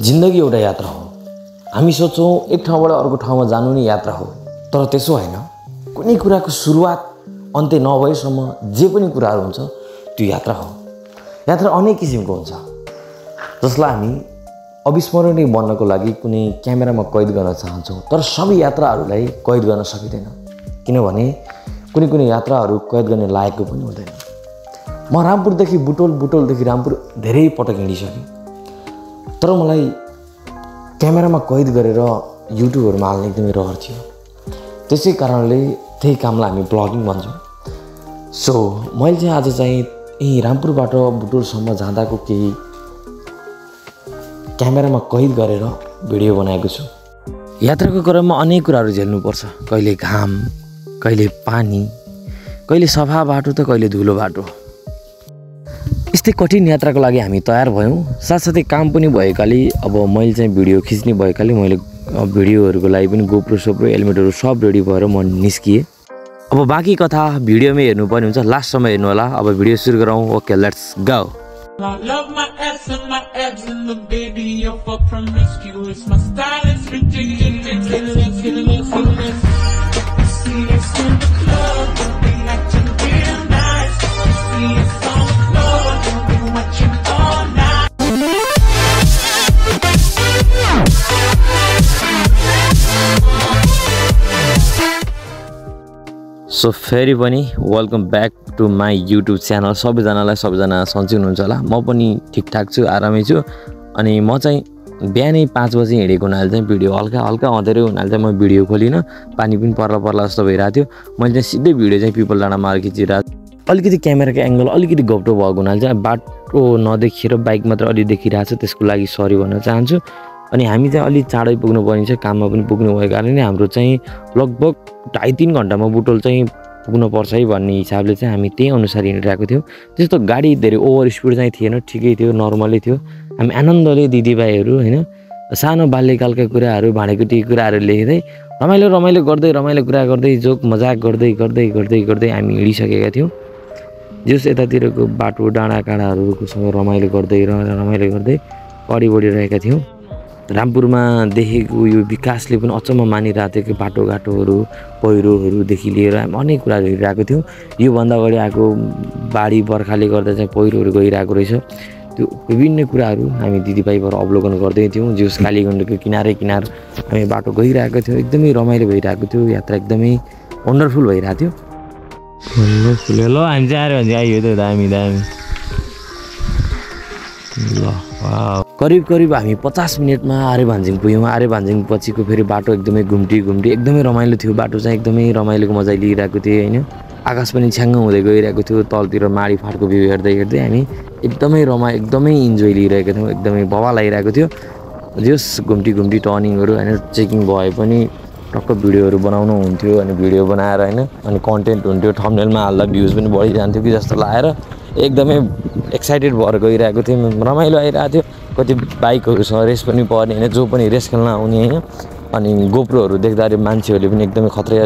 जिन्दगी एउटा यात्रा हो। हामी सोच्छौँ एक ठाउँबाट अर्को ठाउँमा जानु नै यात्रा हो तर त्यसो होइन। कुनै कुराको सुरुवात अन्त्य नभएसम्म जे पनि कुराहरू हुन्छ त्यो यात्रा हो। यात्रा अनेक किसिमको हुन्छ। जसलाई हामी अविस्मरणीय बन्नको लागि कुनै क्यामेरामा कैद गर्न चाहन्छौँ तर सबै यात्राहरूलाई कैद गर्न सकिँदैन। किनभने कुनै कुनै यात्राहरू कैद गर्ने लायकको पनि हुँदैन। म रामपुरदेखि बुटोल बुटोलदेखि रामपुर धेरै पटक हिँडिसकेँ। तर मलाई क्यामेरामा कैद गरेर युट्युबहरूमा हाल्ने एकदमै रहर थियो। त्यसै कारणले त्यही कामलाई हामी ब्लगिङ भन्छौँ। सो मैले चाहिँ आज चाहिँ यहीँ रामपुरबाट बुटोलसम्म जाँदाको केही क्यामेरामा कैद गरेर भिडियो बनाएको छु। यात्राको क्रममा अनेक कुराहरू झेल्नुपर्छ। कहिले घाम कहिले पानी कहिले सफा बाटो त कहिले धुलो बाटो। यस्तै कठिन यात्राको लागि हामी तयार भयौँ। साथसाथै काम पनि भएकाले अब मैले चाहिँ भिडियो खिच्ने भएकाले मैले भिडियोहरूको लागि पनि गोप्रो सोप्रो हेलमेटहरू सब रेडी भएर म निस्किएँ। अब बाँकी कथा भिडियोमै हेर्नुपर्ने हुन्छ। लास्टसम्म हेर्नु होला। अब भिडियो सुरु गरौँ। Okay let's go us so फेरि पनि welcome back to my YouTube channel सबैजनालाई सबैजना सन्चै हुनुहुन्छ होला। म पनि ठिकठाक छु आरामै छु। अनि म चाहिँ बिहानै पाँच बजी हिँडेको हुनाले चाहिँ भिडियो हल्का हल्का अँधेरै हुनाले चाहिँ म भिडियो खोलिनँ। पानी पनि पर्ला पर्ला जस्तो भइरहेको थियो। मैले चाहिँ सिधै भिडियो चाहिँ पिपल डाँडा मार खिचिरहेको अलिकति क्यामेराको एङ्गल अलिकति गप्टो भएको हुनाले चाहिँ बाटो नदेखिएर बाइक मात्र अलि देखिरहेको छ त्यसको लागि सरी भन्न चाहन्छु। अनि हामी चाहिँ अलिक चाँडै पुग्नु पर्ने छ काममा पनि पुग्नु भएको कारणले हाम्रो चाहिँ लगभग ढाई तिन घन्टामा बुटोल चाहिँ पुग्नुपर्छ है भन्ने हिसाबले चाहिँ हामी त्यही अनुसार हिँडिरहेको थियौँ। त्यस्तो गाडी धेरै ओभर स्पिड चाहिँ थिएन ठिकै थियो नर्मलै थियो। हामी आनन्दले दिदीभाइहरू होइन सानो बाल्यकालका कुराहरू भाँडेकुटीको कुराहरू लेख्दै रमाइलो रमाइलो गर्दै रमाइलो कुरा गर्दै जोक मजाक गर्दै गर्दै गर्दै गर्दै हामी हिँडिसकेका थियौँ। जस यतातिरको बाटो डाँडा काँडाहरूसँग रमाइलो गर्दै रमाइलो गर्दै अगाडि बढिरहेका थियौँ। रामपुरमा देखेको यो विकासले पनि अचम्म मानिरहेको थियो कि बाटोघाटोहरू पहिरोहरूदेखि लिएर अनेक कुराहरू हेरिरहेको थियौँ। योभन्दा अगाडि आएको बाढी बर्खाले गर्दा चाहिँ पहिरोहरू गइरहेको रहेछ। त्यो विभिन्न कुराहरू हामी दिदीभाइबाट अवलोकन गर्दै थियौँ। जिउस कालीगण्डको किनारै किनार हामी बाटो गइरहेको थियो। एकदमै रमाइलो भइरहेको थियो। यात्रा एकदमै वन्डरफुल भइरहेको थियो। ल हामी चाहिँ आएर भने आइयो त दामी दामी। ल करिब करिब हामी पचास मिनटमा आरे भान्जिङ पुग्यौँ। आरे भान्जिङ पछिको फेरि बाटो एकदमै घुम्टी घुम्टी एकदमै रमाइलो थियो। बाटो चाहिँ एकदमै रमाइलोको मजा लिइरहेको थियो होइन? आकाश पनि छ्याङ्ग हुँदै गइरहेको थियो। तलतिर माडी फाटको भ्यू हेर्दै हेर्दै हामी एकदमै रमा एकदमै इन्जोय लिइरहेको थियौँ। एकदमै भवा लागिरहेको थियो। जस घुम्टी घुम्टी टर्निङहरू होइन चेकिङ भए पनि टक्क भिडियोहरू बनाउनु हुन्थ्यो अनि भिडियो बनाएर होइन अनि कन्टेन्ट हुन्थ्यो। थम्नेलमा हाल्दा भ्युज पनि बढिजान्थ्यो कि जस्तो लागेर एकदमै एक्साइटेड भएर गइरहेको थियौँ रमाइलो आइरहेको थियो। कति बाइकहरूसँग रेस पनि पर्ने होइन जो पनि रेस खेल्न आउने होइन। अनि गोप्रोहरू देख्दाखेरि मान्छेहरूले पनि एकदमै खत्रै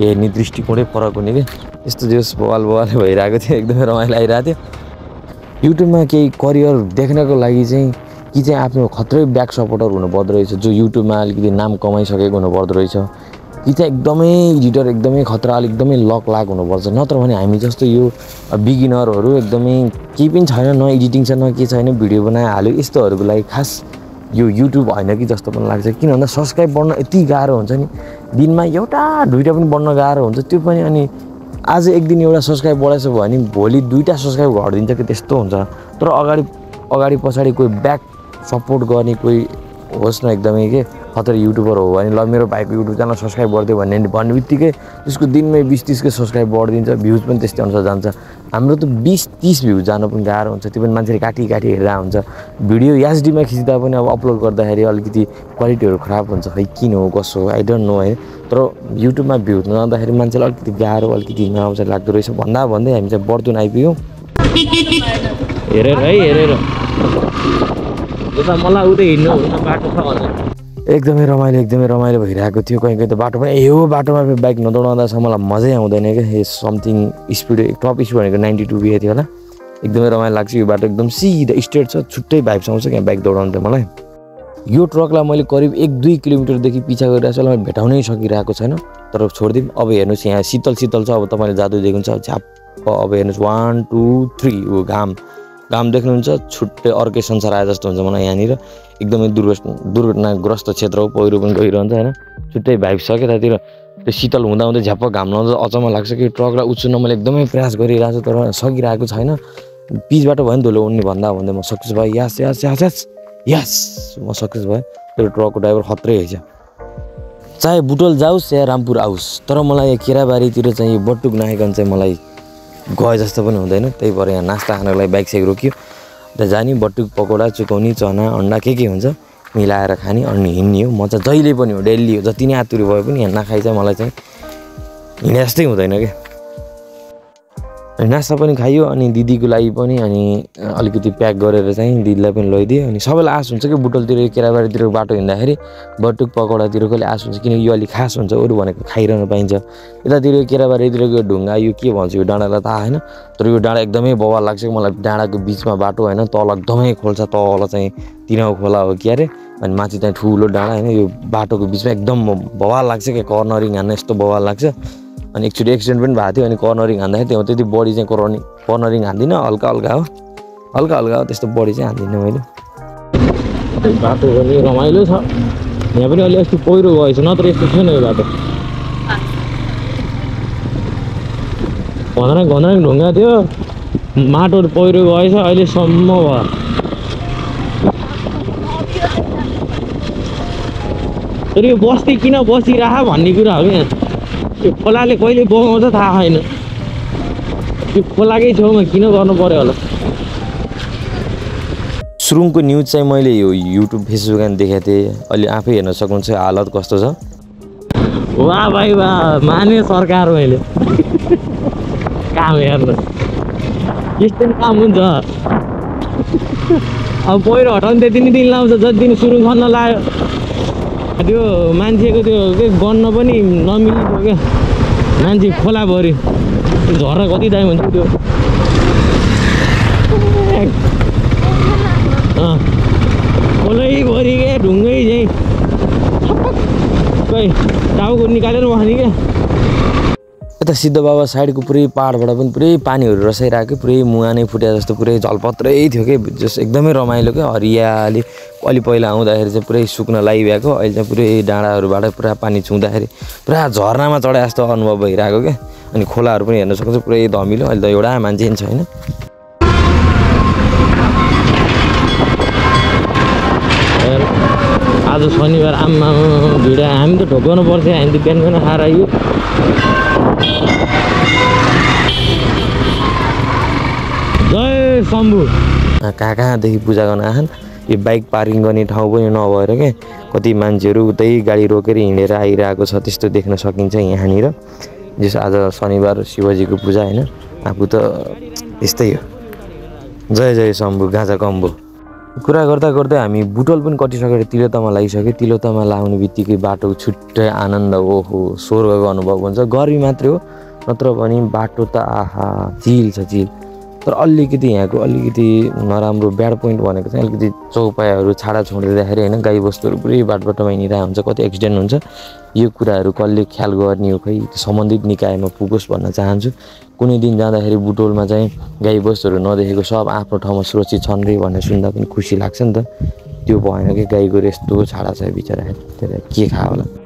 हेर्ने दृष्टिकोणै फरक हुने कि। यस्तो जोस बवाल बवाल भइरहेको थियो। एकदमै रमाइलो आइरहेको थियो। युट्युबमा केही करियर देख्नको लागि चाहिँ कि चाहिँ आफ्नो खत्रै ब्याक सपोर्टर हुनुपर्दो रहेछ जो युट्युबमा अलिकति नाम कमाइसकेको हुनुपर्दो रहेछ। कि चाहिँ एकदमै एडिटर एकदमै खतरा एकदमै लक लाग हुनुपर्छ नत्र भने हामी जस्तो यो बिगिनरहरू एकदमै केही पनि छैन न एडिटिङ छ न के छैन भिडियो बनाएर हाल्यो यस्तोहरूको लागि खास यो युट्युब होइन कि जस्तो पनि लाग्छ। किन भन्दा सब्सक्राइब बढ्न यति गाह्रो हुन्छ नि। दिनमा एउटा दुइटा पनि बढ्न गाह्रो हुन्छ। त्यो पनि अनि आज एक दिन एउटा सब्सक्राइब बढाएछ भने भोलि दुइटा सब्सक्राइब घटिदिन्छ कि त्यस्तो हुन्छ। तर अगाडि अगाडि पछाडि कोही ब्याक सपोर्ट गर्ने कोही होस् न एकदमै के खतरा युट्युबर हो भने ल मेरो भाइको युट्युब च्यानल सब्सक्राइब गरिदियो भन्ने भन्ने बित्तिकै त्यसको दिनमै बिस तिसकै सब्सक्राइब बढिदिन्छ भ्युज पनि त्यस्तै अनुसार जान्छ। हाम्रो त बिस तिस भ्युज जानु पनि गाह्रो हुन्छ त्यो पनि मान्छेले काटी काटी हेरेर हुन्छ भिडियो एचडीमा खिच्दा पनि अब अपलोड गर्दाखेरि अलिकति क्वालिटीहरू खराब हुन्छ खै किन हो कसो हो आई डोन्ट नो है। तर युट्युबमा भ्युज नजाँदाखेरि मान्छेलाई अलिकति गाह्रो अलिकति नआउँछ लाग्दो रहेछ। भन्दा भन्दै हामी चाहिँ बर्तुन आइपुग्यौँ हेरेर है हेरेर। मलाई उतै हिँड्नु बाटो छ एकदमै रमाइलो एकदमै रमाइलो भइरहेको थियो। कहीँ कहीँ त बाटो पनि यो बाटोमा बाइक नदौडाउँदासम्म मलाई मजै आउँदैन क्या समथिङ स्पिड टप स्पिड भनेको नाइन्टी टू बिहे थियो होला। एकदमै रमाइलो लाग्छ यो बाटो। एकदम सिधा स्ट्रेट छ छुट्टै भाइब्स आउँछ क्या बाइक दौडाउनु त मलाई। यो ट्रकलाई मैले करिब एक दुई किलोमिटरदेखि पिछा गरिरहेको छु मलाई भेटाउनै सकिरहेको छैन। तर छोडिदिउँ। अब हेर्नुहोस् यहाँ शीतल शीतल छ। अब तपाईँले जादु देख्नुहुन्छ। झ्याप्प। अब हेर्नुहोस् वान टू थ्री ऊ घाम। घाम देख्नुहुन्छ छुट्टै अर्कै संसार आए जस्तो हुन्छ मलाई यहाँनिर। एकदमै दुर्घटना दुर्घटनाग्रस्त क्षेत्र हो पहिरो पनि गइरहन्छ होइन? छुट्टै भाइब छ क्या त्यतातिर त्यो शीतल हुँदा हुँदै झ्याप्प घाम लाउँदा अचम्म लाग्छ कि ट्रकलाई उच्चुन मैले एकदमै प्रयास गरिरहेको छु तर सकिरहेको छैन पिचबाट भयो नि धुलो उड्ने भन्दा भन्दै म सक्सेस भएँ यास यास यास यास यस म सक्सेस भएँ तर ट्रकको ड्राइभर खत्रै रहेछ। चाहे बुटोल जाओस् या रामपुर आओस् तर मलाई केराबारीतिर चाहिँ यो बटुक नायकन चाहिँ मलाई गए जस्तो पनि हुँदैन। त्यही भएर यहाँ नास्ता खानको लागि बाइक साइक रोक्यो। त्यहाँ जाने बटुक पकौडा चुकौनी चना अन्डा के के हुन्छ मिलाएर खाने अनि हिँड्ने हो। म चाहिँ जहिले पनि हो डेली हो जति नै आतुरी भए पनि यहाँ नखाइ चाहिँ मलाई चाहिँ हिँडे जस्तै हुँदैन क्या नास्ता पनि खाइयो अनि दिदीको लागि पनि अनि अलिकति प्याक गरेर चाहिँ दिदीलाई पनि लैदियो। अनि सबैलाई आश हुन्छ कि बुटलतिर केराबारीतिर बाटो हिँड्दाखेरि बटुक पकौडातिर कहिले आश हुन्छ किनकि यो अलिक खास हुन्छ अरू भनेको खाइरहन पाइन्छ। यतातिर केराबारीतिरको ढुङ्गा यो के भन्छ यो डाँडालाई थाहा होइन तर यो डाँडा एकदमै बवाल लाग्छ मलाई डाँडाको बिचमा बाटो होइन तल एकदमै खोल्छ तल चाहिँ तिनाउ खोला हो कि अरे अनि माथि चाहिँ ठुलो डाँडा होइन यो बाटोको बिचमा एकदम बवाल लाग्छ क्या कर्नरिङ हान्न यस्तो बवाल लाग्छ। अनि एकचोटि एक्सिडेन्ट पनि भएको थियो अनि कर्नरिङ हान्दाखेरि त्यो त्यति बडी चाहिँ कर्नरिङ कर्नरिङ हान्दिनँ हल्का हल्का हो। हल्का हल्का हो त्यस्तो बडी चाहिँ हान्दिनँ मैले। बाटो पनि रमाइलो छ। यहाँ पनि अलि अस्ति पहिरो गएछ नत्र यस्तो थिएन यो बाटो। घन्द्राङ घन्द्राङ ढुङ्गा थियो। माटो पहिरो गएछ अहिलेसम्म भयो। तर यो बस्ती किन बसिरह भन्ने कुरा हो क्या त्यो खोलाले कहिले बगाउँछ थाहा छैन। त्यो खोलाकै छेउमा किन गर्नु पर्यो होला? सुरुङको न्युज चाहिँ मैले यो युट्युब फेसबुकमा देखेको थिएँ। अहिले आफै हेर्न सक्नुहुन्छ हालत कस्तो छ? वाह भाइ वाह माने सरकार मैले। काम हेर्नु। यस्तो काम हुन्छ। अब पहिरो हटाउनु त्यति नै दिन लाउँछ जति दिन सुरुङ खन्न लायो। त्यो मान्छेको त्यो के गन्न पनि नमिलेको क्या। मान्छे खोलाभरि त्यो झर्ना कति टाइम हुन्छ त्यो। खोलैभरि क्या ढुङ्गै चाहिँ। खै टाउको निकालेर बस्ने क्या यता सिद्ध बाबा साइडको पुरै पाहाडबाट पनि पुरै पानीहरू रसाइरहेको पुरै मुहा नै फुटे जस्तो पुरै झलपत्रै थियो कि? जस एकदमै रमाइलो क्या हरियाली। अलि पहिला आउँदाखेरि चाहिँ पुरै सुक्न लागिरहेको। अहिले चाहिँ पुरै डाँडाहरूबाट पुरा पानी छुँदाखेरि पुरा झर्नामा चढे जस्तो अनुभव भइरहेको क्या अनि खोलाहरू पनि हेर्न सक्छ पुरै धमिलो। अहिले त एउटा मान्छे नि छैन। आज शनिबार आम्मा भिड। हामी त ढोकाउनु पर्छ हामी त बिहान बिहान आइयो। शम्भु। कहाँ कहाँदेखि पूजा गर्न आछन् यो बाइक पार्किङ गर्ने ठाउँ पनि नभएर क्या कति मान्छेहरू उतै गाडी रोकेर हिँडेर आइरहेको छ त्यस्तो देख्न सकिन्छ यहाँनिर। जस आज शनिबार शिवजीको पूजा होइन। आफू त यस्तै हो। जय जय शम्भु गाजा कम्बो। कुरा गर्दा गर्दै हामी बुटोल पनि कटिसकेर तिलोत्तामा लागिसक्यो तिलोत्तामा लाउने बित्तिकै बाटोको छुट्टै आनन्द ओहो स्वर्गको अनुभव हुन्छ। गर्मी मात्रै हो नत्र भने बाटो त आहा चिल छ चिल तर अलिकति यहाँको अलिकति नराम्रो ब्याड पोइन्ट भनेको चाहिँ अलिकति चौपायाहरू छाडा छोडिदिँदाखेरि होइन गाईबस्तुहरू पुरै बाटोबाटोमा हिँडिरहेको हुन्छ कति एक्सिडेन्ट हुन्छ। यो कुराहरू कसले ख्याल गर्ने हो खै? सम्बन्धित निकायमा पुगोस् भन्न चाहन्छु। कुनै दिन जाँदाखेरि बुटोलमा चाहिँ गाईबस्तुहरू नदेखेको सब आफ्नो ठाउँमा सुरक्षित छन् रे भनेर सुन्दा पनि खुसी लाग्छ नि त। त्यो भएन कि गाईको यस्तो छाडा छ बिचरा। के खायो होला?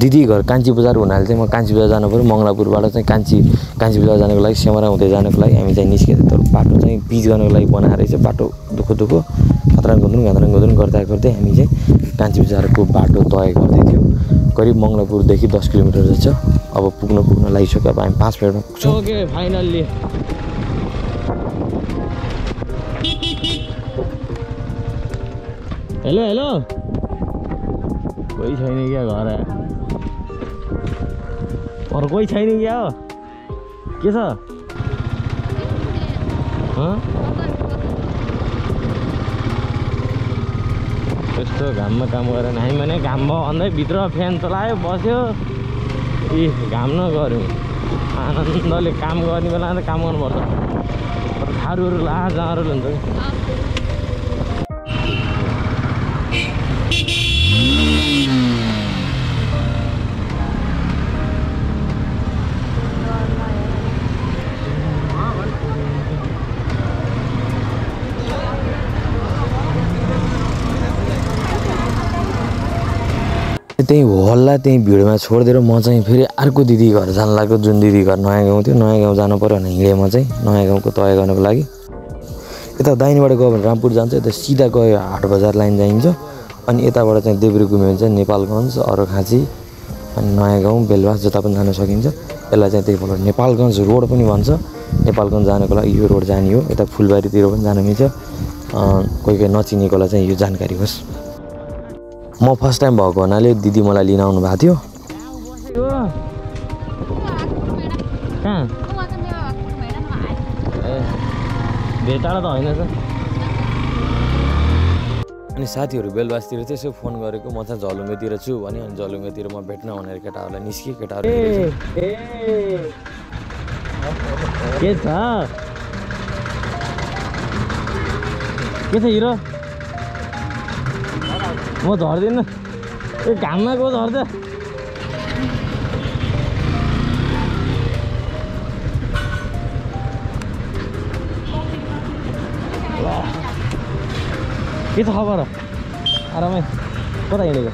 दिदी घर कान्छी बजार हुनाले चाहिँ म कान्छी बजार जानु पऱ्यो। मङ्गलापुरबाट चाहिँ कान्छी कान्छी बजार जानको लागि सेमरा हुँदै जानको लागि हामी चाहिँ निस्केको तर बाटो चाहिँ पिच गर्नको लागि बनाएर चाहिँ बाटो दुःख दुःख। खतरा घतरा गुन्द्रुङ गर्दा गर्दै हामी चाहिँ कान्छी बजारको बाटो तय गर्दै थियौँ। करिब मङ्गलापुरदेखि दस किलोमिटर जति छ। अब पुग्न पुग्न लागिसक्यो। अब हामी पाँच मिनटमा पुग्छौँ। फाइनल्ली। Hello hello. कोही छैन क्या घर अरू कोही छैन क्या हो के छ हँ? त्यस्तो घाममा काम गरेन हामी भने घाम भयो भित्र फ्यान चलायो बस्यो ए घाम नगऱ्यौँ आनन्दले काम गर्ने बेला त काम गर्नुपर्छ थारूहरू ला जाँहरू हुन्छ त्यहीँ हल्ला त्यहीँ भिडमा छोडिदिएर म चाहिँ फेरि अर्को दिदी घर जानु लाग्यो जुन दिदी घर नयाँ गाउँ थियो। नयाँ गाउँ जानु पऱ्यो भने हिँडेँ म चाहिँ नयाँ गाउँको तय गर्नको लागि। यता दाहिनेबाट गयो भने रामपुर जान्छ यता सिधा गयो हाट बजार लाइन जाइन्छ। अनि यताबाट चाहिँ देब्रे घुम्यो भने चाहिँ नेपालगञ्ज अरखाँची अनि नयाँ गाउँ बेलवास जता पनि जान सकिन्छ। यसलाई चाहिँ त्यही फलो नेपालगञ्ज रोड पनि भन्छ। नेपालगञ्ज जानको लागि यो रोड जाने हो। यता फुलबारीतिर पनि जान मिल्छ। कोही कोही नचिनेकोलाई चाहिँ यो जानकारी होस्। म फर्स्ट टाइम भएको हुनाले दिदी मलाई लिन आउनु भएको थियो। भेटाडा त होइन अनि साथीहरू बेलबासतिर चाहिँ यसो फोन गरेको म चाहिँ झलुङ्गेतिर छु भने अनि झलुङ्गेतिर म भेट्न भनेर केटाहरूलाई निस्केँ केटाहरू के छ? के छ हिरो? म झर्दिनँ। ए घाममा गयो झर्छ। के छ खबर? आरामै। कता हिँडेको?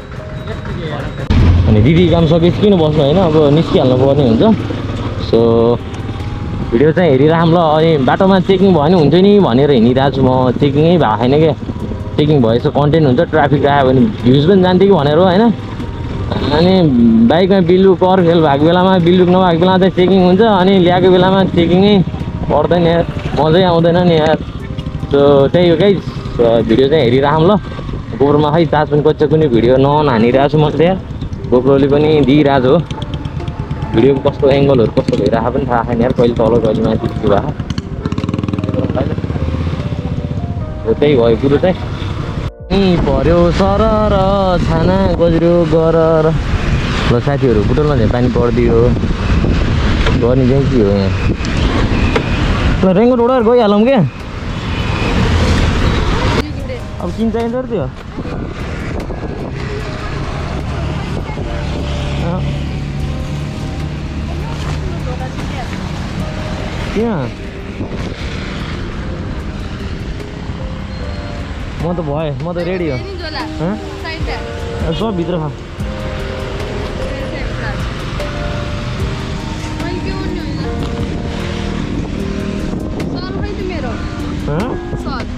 अनि दिदी काम सकेपछि किन बस्नु होइन? अब निस्किहाल्नु पर्ने हुन्छ। सो भिडियो चाहिँ हेरिराखौँ ल। अनि बाटोमा चेकिङ भयो भने हुन्थ्यो नि भनेर हिँडिरहेको छु म। चेकिङै भएको छैन क्या चेकिङ भएछ कन्टेन्ट हुन्छ ट्राफिक आयो भने भ्युज पनि जान्थ्यो कि भनेर हो होइन? अनि बाइकमा बिल्लुक कर फेल भएको बेलामा बिल्लुक नभएको बेलामा चाहिँ चेकिङ हुन्छ अनि ल्याएको बेलामा चेकिङै पर्दैन यार। मजै आउँदैन नि यार। सो त्यही हो गाइज भिडियो चाहिँ हेरिराखौँ ल। गोप्रोमा खै चार्ज पनि कच्चा कुनै भिडियो नअन हानिरहेको छु मैले यार। गोप्रोले पनि दिइरहेको छु भिडियोको कस्तो एङ्गलहरू कस्तो भइरहेको पनि थाहा छैन यार। कहिले तल कहिले माथि भएको। हो त्यही भयो कुरो चाहिँ। पर्यो सर र छाना गज्रो गर र। ल साथीहरू बुटलमा झन् पानी परिदियो। गर्ने चाहिँ के हो यहाँ? ल रेङ्गोट उडाएर गइहालौँ क्या अब किन र त्यो अँ। म त भएँ म त रेडी हो? सब भित्र?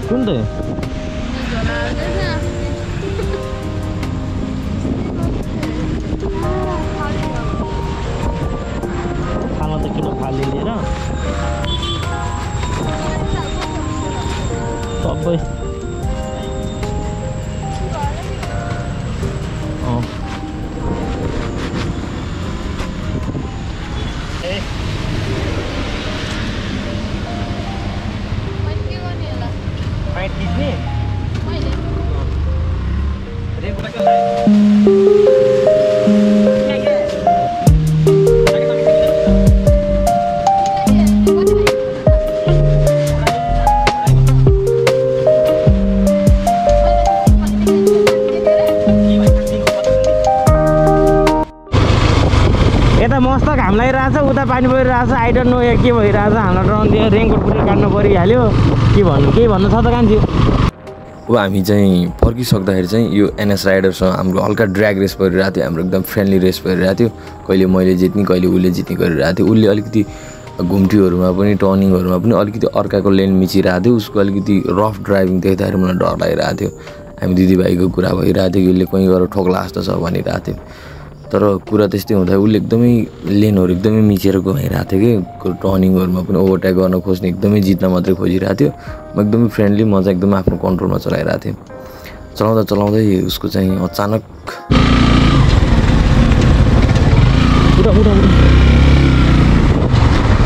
कुन चाहिँ मस्त घाम लागिरहेछ उता पानी परिरहेछ आई डोन्ट नो के भइरहेछ हाम्रो दियो रेनकोट पनि काट्नु परिहाल्यो। के भन्नु केही भन्नु छ त कान्छु? अब हामी चाहिँ फर्किसक्दाखेरि चाहिँ यो एनएस राइडरसँग हाम्रो हल्का ड्र्याग रेस परिरहेको थियो हाम्रो एकदम फ्रेन्डली रेस परिरहेको थियो। कहिले मैले जित्ने कहिले उसले जित्ने गरिरहेको थियो। उसले अलिकति घुम्टीहरूमा पनि टर्निङहरूमा पनि अलिकति अर्काको लेन मिचिरहेको थियो। उसको अलिकति रफ ड्राइभिङ देख्दाखेरि मलाई डर लागिरहेको थियो। हामी दिदीभाइको कुरा भइरहेको थियो कि उसले कहीँ गएर ठोक्ला जस्तो छ भनिरहेको थियो। तर कुरा त्यस्तै हुँदा उसले एकदमै लेनहरू एकदमै मिचेर गइरहेको थियो कि टर्निङहरूमा पनि ओभरटेक गर्न खोज्ने एकदमै जित्न मात्रै खोजिरहेको थियो। म एकदमै फ्रेन्डली म चाहिँ एकदमै आफ्नो कन्ट्रोलमा चलाइरहेको थिएँ। चलाउँदा चलाउँदै उसको चाहिँ अचानक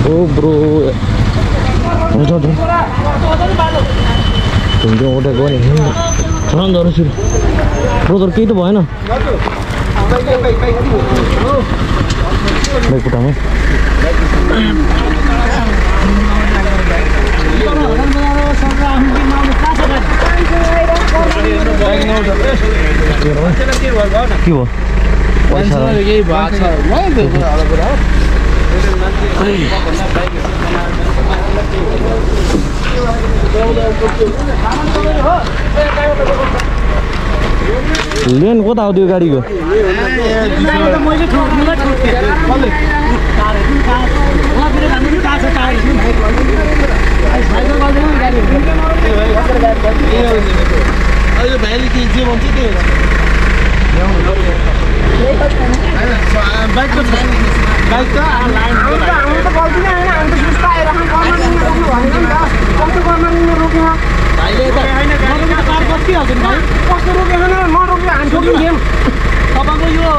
ओ ब्रो। हुन्छ हुन्छ ओटा गयो नि चलाउँदो रहेछ ब्रोदर केही त भएन। बाइक उठामै के भयो पैसा लेन कता हो त्यो गाडीको? भाइले के जे भन्छ त्यो बाइक त बाइक त भाइले तपाईँको यो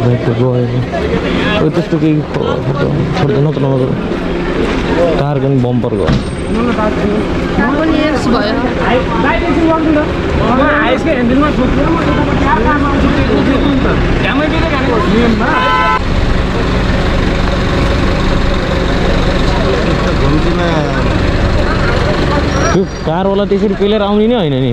बाइकको गयो त्यस्तो केही छोड्दैन त नभएको कारको नि बम्परको पनि यस भयो। त्यो कारवाला त्यसरी पेलेर आउने नै होइन नि।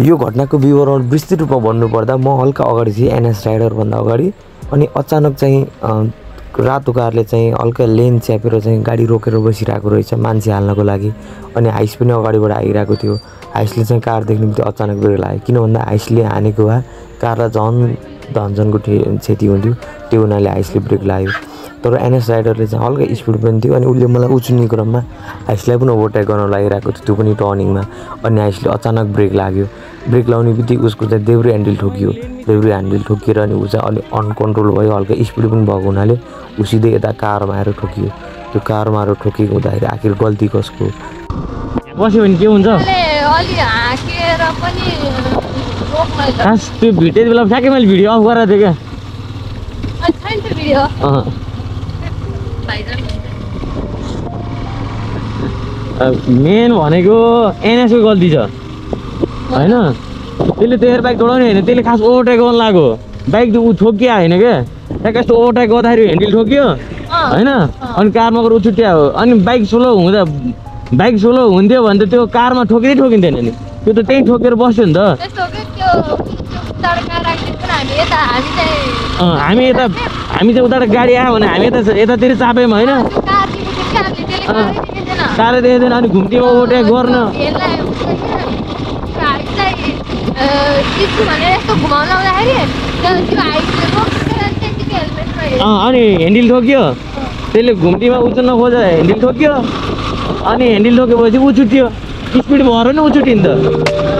यो घटनाको विवरण विस्तृत रूपमा भन्नुपर्दा म हल्का अगाडि थिएँ एनएस राइडरभन्दा अगाडि। अनि अचानक चाहिँ रातो कारले चाहिँ हल्का लेन च्यापेर चाहिँ गाडी रोकेर बसिरहेको रहेछ मान्छे हाल्नको लागि। अनि हाइस पनि अगाडिबाट आइरहेको थियो। हाइसले चाहिँ कारदेखि निम्ति अचानक ब्रेक लाग्यो। किन भन्दा हाइसले हानेको भए कारलाई झन् धनजनको ठे- क्षति हुन्थ्यो। त्यो हुनाले हाइसले ब्रेक लाग्यो तर एनएस राइडरले चाहिँ हल्का स्पिड पनि थियो अनि उसले मलाई उचुन्ने क्रममा हाइसलाई पनि ओभरटेक गर्न लागिरहेको थियो त्यो पनि टर्निङमा अनि हाइसले अचानक ब्रेक लाग्यो। ब्रेक लाउने बित्तिकै उसको चाहिँ देब्रे ह्यान्डल ठोकियो। देब्रे ह्यान्डल ठोकिएर अनि ऊ चाहिँ अलिक अनकन्ट्रोल भयो हल्का स्पिड पनि भएको हुनाले ऊ सिधै यता कारमा आएर ठोकियो। त्यो कारमा आएर ठोकिएको हुँदाखेरि आखिर गल्ती कसको? बस्यो भने के हुन्छ? त्यो भिड त्यति बेला ठ्याक्कै मैले भिडियो अफ गरेर थिएँ क्या भिडियो। मेन भनेको एनएसको गल्ती छ। होइन? त्यसले त्यो एयर बाइक दौडाउने होइन त्यसले खास ओभरटेक गर्न लाग्यो। बाइक त ऊ ठोकिया होइन क्या ट्याक्क यस्तो ओभरटेक गर्दाखेरि ह्यान्डल ठोकियो होइन? अनि कारमा गएर उछुट्या हो। अनि बाइक स्लो हुँदा बाइक स्लो हुन्थ्यो भने त त्यो कारमा ठोकिँदै ठोकिँदैन नि। त्यो त त्यहीँ ठोकेर बस्यो नि त। हामी यता हामी चाहिँ उताबाट गाडी आयो भने हामी यता यतातिर चाप्यौँ होइन? साह्रै देख्दैन अनि घुम्तीमा ओभरटेक गर्न। अनि ह्यान्डल ठोकियो। त्यसले घुम्तीमा उचाल्न खोज्दा ह्यान्डल ठोकियो। अनि ह्यान्डल ठोकेपछि ऊ छुट्यो स्पिड भएर नि ऊ छुट्यो नि त।